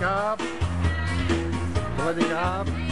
job. Bloody job.